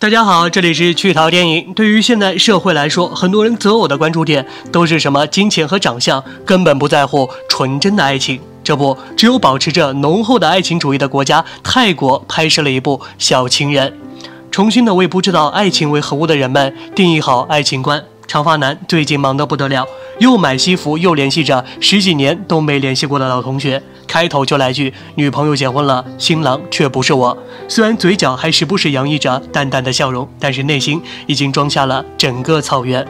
大家好，这里是趣淘电影。对于现在社会来说，很多人择偶的关注点都是什么金钱和长相，根本不在乎纯真的爱情。这不，只有保持着浓厚的爱情主义的国家泰国拍摄了一部《小情人》，重新的为不知道爱情为何物的人们定义好爱情观。长发男最近忙得不得了，又买西服，又联系着十几年都没联系过的老同学。开头就来句“女朋友结婚了，新郎却不是我”。虽然嘴角还时不时洋溢着淡淡的笑容，但是内心已经装下了整个草原。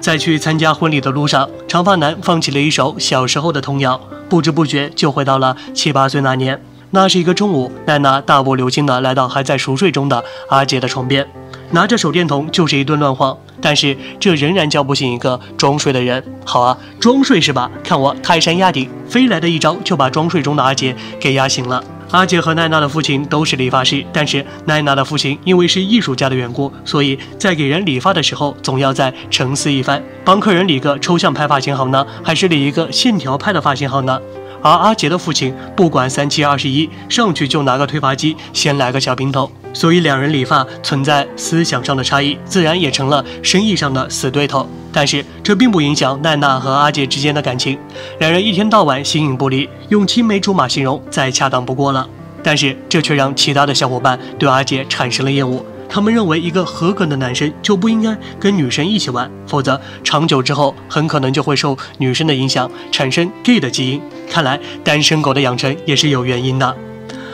在去参加婚礼的路上，长发男放起了一首小时候的童谣，不知不觉就回到了七八岁那年。那是一个中午，奈娜大步流星地来到还在熟睡中的阿杰的床边，拿着手电筒就是一顿乱晃。但是这仍然叫不醒一个装睡的人。好啊，装睡是吧？看我泰山压顶，飞来的一招就把装睡中的阿杰给压醒了。阿杰和奈娜的父亲都是理发师，但是奈娜的父亲因为是艺术家的缘故，所以在给人理发的时候总要再沉思一番，帮客人理个抽象派发型好呢，还是理一个线条派的发型好呢？而阿杰的父亲不管三七二十一，上去就拿个推发机，先来个小平头。所以两人理发存在思想上的差异，自然也成了生意上的死对头。但是这并不影响奈娜和阿杰之间的感情，两人一天到晚形影不离，用青梅竹马形容再恰当不过了。但是这却让其他的小伙伴对阿杰产生了厌恶，他们认为一个合格的男生就不应该跟女生一起玩，否则长久之后很可能就会受女生的影响产生 gay 的基因。看来单身狗的养成也是有原因的。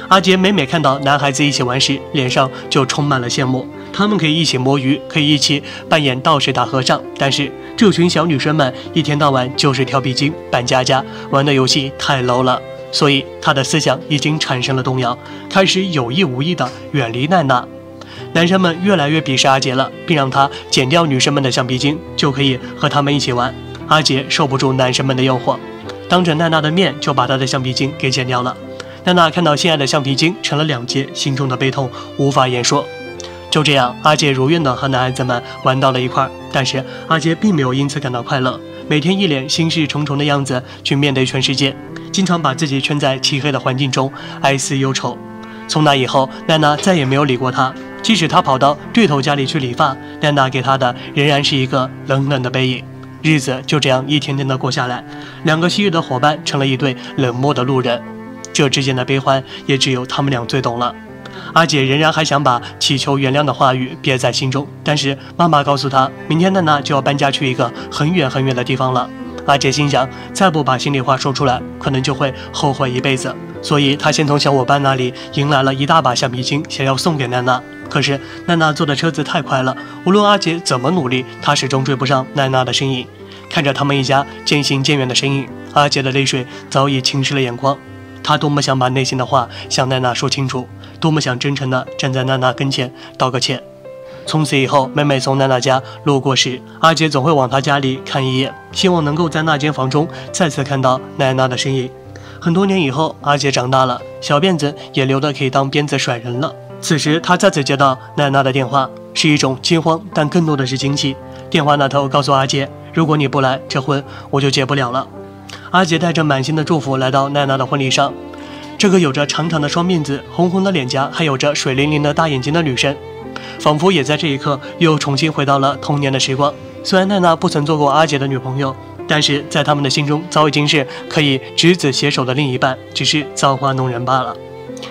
阿杰每每看到男孩子一起玩时，脸上就充满了羡慕。他们可以一起摸鱼，可以一起扮演道士打和尚，但是这群小女生们一天到晚就是跳皮筋、扮家家，玩的游戏太 low 了。所以他的思想已经产生了动摇，开始有意无意的远离奈娜。男生们越来越鄙视阿杰了，并让他剪掉女生们的橡皮筋，就可以和他们一起玩。阿杰受不住男生们的诱惑，当着奈娜的面就把她的橡皮筋给剪掉了。娜娜看到心爱的橡皮筋成了两截，心中的悲痛无法言说。就这样，阿杰如愿的和男孩子们玩到了一块儿。但是阿杰并没有因此感到快乐，每天一脸心事重重的样子去面对全世界，经常把自己圈在漆黑的环境中，哀思忧愁。从那以后，娜娜再也没有理过他。即使他跑到对头家里去理发，娜娜给他的仍然是一个冷冷的背影。日子就这样一天天的过下来，两个昔日的伙伴成了一对冷漠的路人。这之间的悲欢，也只有他们俩最懂了。阿姐仍然还想把祈求原谅的话语憋在心中，但是妈妈告诉她，明天娜娜就要搬家去一个很远很远的地方了。阿姐心想，再不把心里话说出来，可能就会后悔一辈子。所以她先从小伙伴那里迎来了一大把橡皮筋，想要送给娜娜。可是娜娜坐的车子太快了，无论阿杰怎么努力，她始终追不上娜娜的身影。看着他们一家渐行渐远的身影，阿杰的泪水早已浸湿了眼眶。他多么想把内心的话向娜娜说清楚，多么想真诚地站在娜娜跟前道个歉。从此以后，每每从娜娜家路过时，阿杰总会往她家里看一眼，希望能够在那间房中再次看到奈娜的身影。很多年以后，阿杰长大了，小辫子也留得可以当鞭子甩人了。此时，他再次接到奈娜的电话，是一种惊慌，但更多的是惊喜。电话那头告诉阿杰：“如果你不来，这婚我就结不了了。”阿杰带着满心的祝福来到奈娜的婚礼上，这个有着长长的双辫子、红红的脸颊，还有着水灵灵的大眼睛的女神，仿佛也在这一刻又重新回到了童年的时光。虽然奈娜不曾做过阿杰的女朋友，但是在他们的心中早已经是可以执子携手的另一半，只是造化弄人罢了。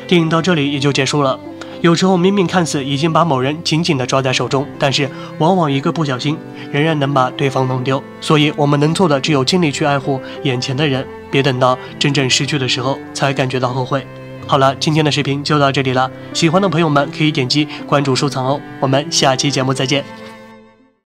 电影到这里也就结束了。有时候明明看似已经把某人紧紧地抓在手中，但是往往一个不小心，仍然能把对方弄丢。所以，我们能做的只有尽力去爱护眼前的人，别等到真正失去的时候才感觉到后悔。好了，今天的视频就到这里了，喜欢的朋友们可以点击关注收藏哦。我们下期节目再见。